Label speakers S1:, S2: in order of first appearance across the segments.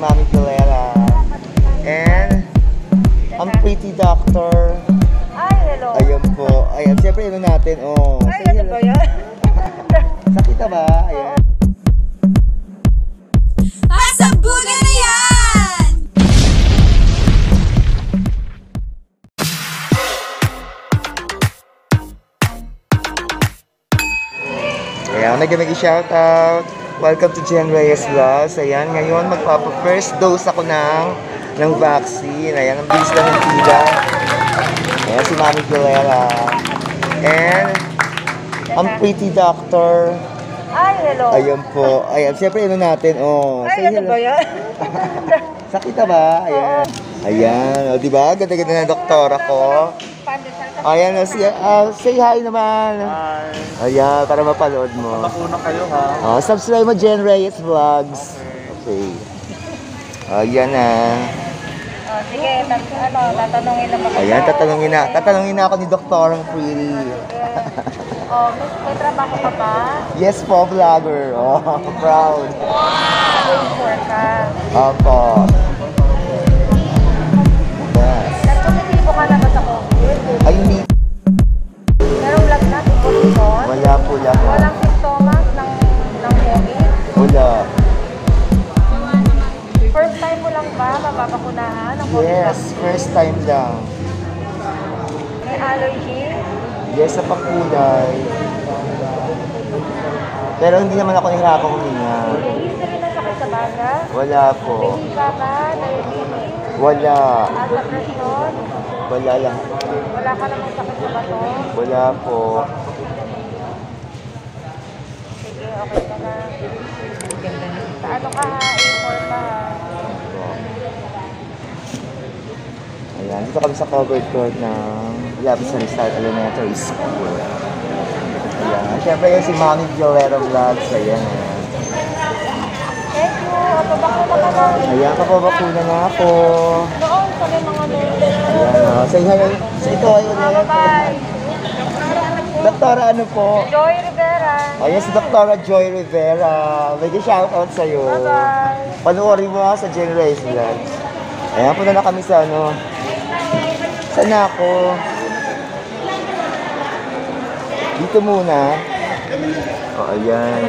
S1: Mami Galera. And, ang pretty doctor.
S2: Ay, hello.
S1: Ayan po. Ayan, siyempre ano natin, oh.
S2: Ay, ano ba yan?
S1: Sakita ba? Ayan.
S3: Pasabugan na yan!
S1: Ayan, nag shoutout. Welcome to Jen Reyes Vlogs. Ayan, ngayon magpapa-first dose ako ng, ng vaccine. Ayan, ang bilis lang ng pila. Ayan, si Mami Galera. And, ang pretty doctor.
S2: Ay, hello.
S1: Ayan po. Ayan, siyempre ano natin, oh.
S2: Ay, ano ba yan?
S1: Sakita ba? Ayan. Ayan, o, di ba? Ganda-ganda na doktora ko.
S2: Pandesal.
S1: Ayan, o, si, ah, say hi naman. Ayan, para mapanood mo.
S4: Bakuna kayo ha.
S1: Oh, subscribe mo, Jen Reyes Vlogs. Okay. Ayan na.
S2: Oh, sige, tat- ano, tatanungin naman kita.
S1: Ayan, tatanungin na. Tatanungin na ako ni Dr. Pretty.
S2: Oh, may, may trabaho ka ba?
S1: Yes po, vlogger. Oh, proud.
S2: Ka.
S1: Opo. Wala.
S2: First time mo lang ba mapapakunahan ng COVID?
S1: Yes, first time lang.
S2: May allergy?
S1: Yes, sa pakulay. Pero hindi naman ako nahihirapang huminga.
S2: May history na sakit sa baga?
S1: Wala
S2: May
S1: po.
S2: hika ba? Diabetes?
S1: Wala.
S2: Alta pressure?
S1: Wala lang.
S2: Wala ka namang sakit sa bato?
S1: Wala po.
S2: Okay ka na. Sa ano ka ha? A4 ka ha?
S1: Ayan, dito kami sa covered court ng Labis Rizal Elementary School. Ayan, syempre yun si Mami Violera Vlogs. Ayan.
S2: Thank you. Papabakuna ka na.
S1: Ayan, papabakuna na ako.
S2: Noon, sa may mga nurse.
S1: Ayan, oh. Say hi. Sa ito ay
S2: Ah,
S1: ulit.
S2: Bye-bye.
S1: Doktora, ano po?
S2: Joy Rivera.
S1: Ayan si Doktora Joy Rivera. May shoutout sa'yo.
S2: Bye-bye.
S1: Panoorin mo ha sa Generation Vlog. Ayan, punta na kami sa ano. Saan na ako? Dito muna. O, ayan.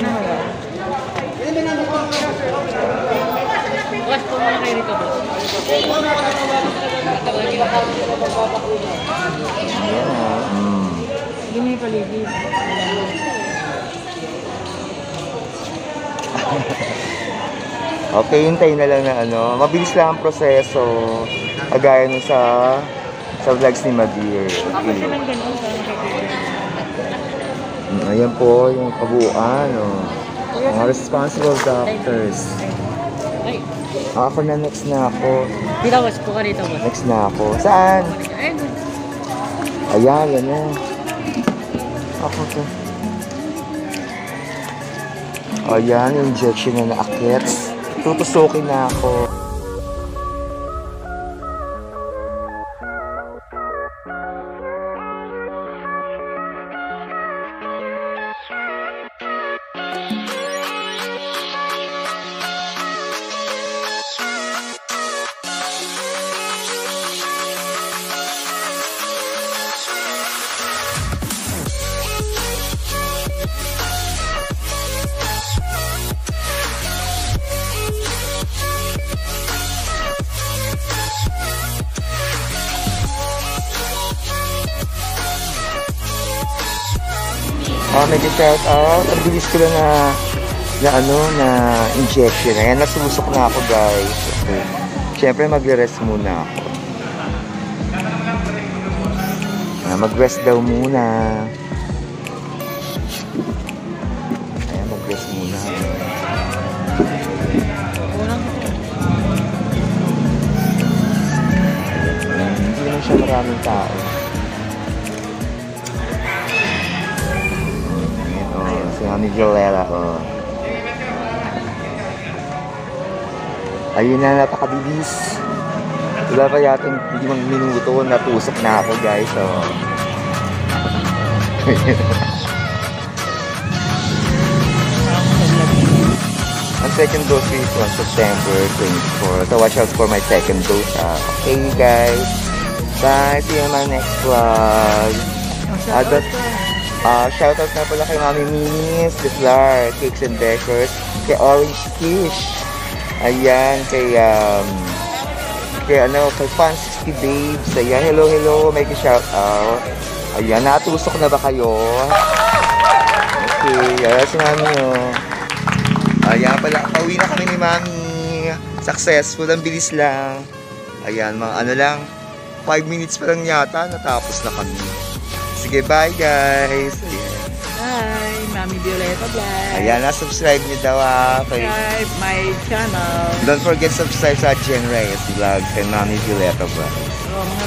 S1: Ayan ah. Mm. Okay, hintayin na lang na ano. Mabilis lang ang proseso. Kagaya nun sa sa vlogs ni Madir. Okay. Mm, Ayan po yung kabuuan. Oh. Mga responsible doctors. Ah, Ako na next na ako.
S5: Pinawas po ka dito.
S1: Next na ako. Saan? Ayan, yan na. Ako to. Ayan, injection na naakit. Tutusukin na ako. Ah, medyo shout out. Ang bilis ko lang na na ano, na injection. Ayan, nasusok na ako, guys. Okay. Siyempre, magre-rest muna ako. Ah, mag-rest daw muna. Ayan, mag-rest muna. Ayan, Mami Violera, oh. Ayun na, napakabilis. Wala pa yating limang minuto, natusok na ako, guys, oh. Ang second dose week on September 24. So watch out for my second dose. Ah. Okay, guys. Bye. See you in my next vlog. Ah, Ah, shoutout na pala kay Mami Minis, Bislar, Cakes and Bakers, kay Orange Kish. Ayan, kay um, kay ano, kay Fan 60 Babes. Ayan, hello, hello, may shout out. Ayan, natusok na ba kayo? Okay, ayan si Mami oh. Ayan pala, pauwi na kami ni Mami. Successful, ang bilis lang. Ayan, mga ano lang, 5 minutes pa lang yata, natapos na kami. Sige, bye guys. Ayan,
S5: Hi, Mami Violeta Vlog.
S1: Ayan na, subscribe niyo daw ah. Kay,
S5: Subscribe my channel.
S1: don't forget subscribe sa Jen Reyes Vlogs and Mami Violeta.
S5: So, mga